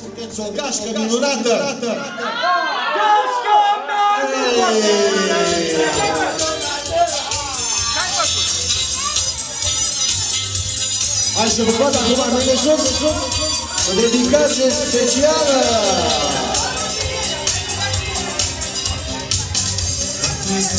Sunteți o gașcă minunată! Gașcă Hai să vă văd acum mâine jos, o dedicație specială! Să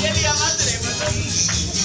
Madre,